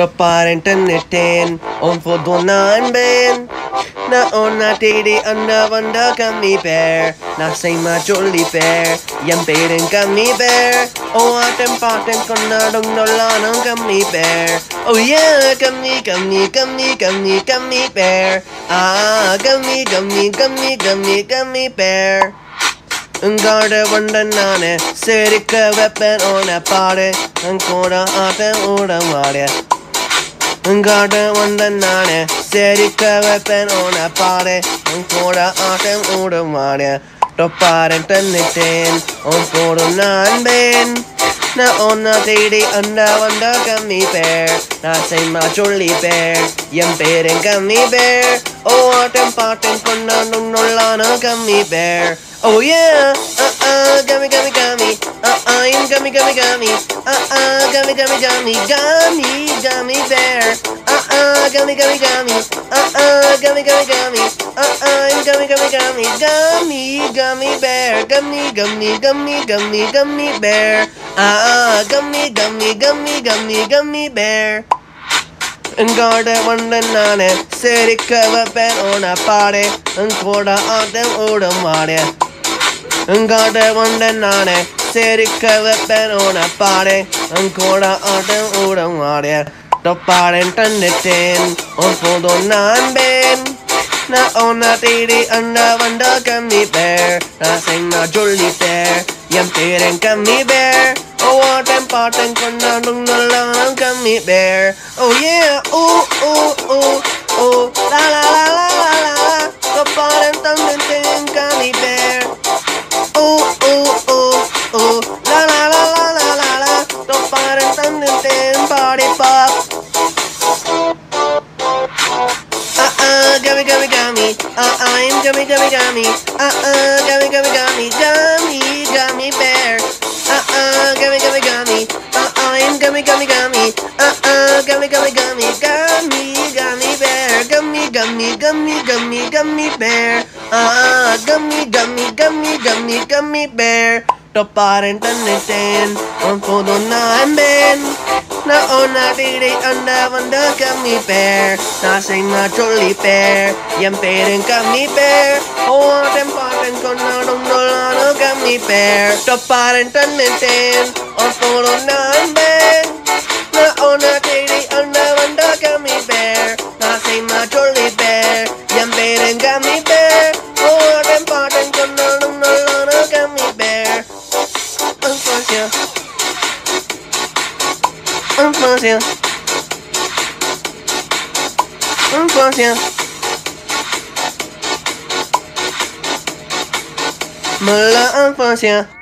Toppar interneten om fordonan ben Na ona tidi anda vanda kami bear Na say jolly bear Yang beren kami bear O atem paten konna dong nolanong kami bear Oh yeah kami kami kami kami kami bear Ah kami kami kami kami kami bear Garde Vandan நானே சிரிக்க weapon உன பாடு கூட ஆட்டம் ஓட மாடு காட்ட வந்த நானே செரிக்க வைப்பேன் உன ஓன உன் கூட ஆட்டம் ஓட மாடு டொப்பாரன் தந்துட்டேன் உன் போடும் நான் பேன் நான் ஒன்னா தேடி அண்டா வந்தா கம்மி பேர். நான் செய்மா சொல்லி பேர் என் பேரன் கம்மி பேர். ஓ ஆட்டம் பாட்டம் கொண்டாடும் நொல்லான கம்மி பேர். Oh yeah, uh uh, gummy gummy gummy, uh uh, you gummy gummy gummy, uh uh, gummy gummy gummy, gummy gummy bear, uh uh, gummy gummy gummy, uh uh, gummy gummy gummy, uh uh, you gummy gummy gummy, gummy gummy bear, gummy gummy gummy gummy gummy bear, uh uh, gummy gummy gummy gummy gummy bear. ഇങ്ങോട്ട് വണ്ടെന്നാണ് ശരിക്കവപ്പൻ ഓണ പാടെ കൂടെ ആദ്യം ഓടും വാടിയ ஆட்டம் ஓடும் மாடே எங்காட வண்டன் நானே சிரிக்க வைப்பேன் உன பாடே. என் கூட ஆட்டம் ஓடும் மாடே தொப்பாடன் தந்துட்டேன் உன் போதும் நான் பேன். நான் உன்னை தேடி அண்ணா வந்தா கம்மி பேர். நான் செய்ய சொல்லி பேர். என் பேரன் கம்மி பேர். ஓ ஆட்டம் பாட்டம் கொண்டாடும் நல்லா கம்மி பேர். ஓ ஏ ஓ ஓ ஓ ஓ லா. lollipop. Uh-uh, gummy, gummy, gummy. Uh, I'm gummy, gummy, gummy. Uh-uh, gummy, gummy, gummy. Gummy, gummy bear. Uh-uh, gummy, gummy, gummy. Uh, I'm gummy, gummy, gummy. Uh-uh, gummy, gummy, gummy. Gummy, gummy bear. Gummy, gummy, gummy, gummy, gummy bear. Uh, gummy, gummy, gummy, gummy, gummy bear. Topar en tenneten, on todo na en ben. Na ona diri anda vanda kami per. Na say na choli per. Yan peren kami per. O atem paten con na dong dolano kami per. Topar en tenneten, on todo na en ben. Na ona diri anda vanda kami per. Na say na choli per. Yan peren kami per. O atem paten con 嗯放心，嗯放心。没了，俺放。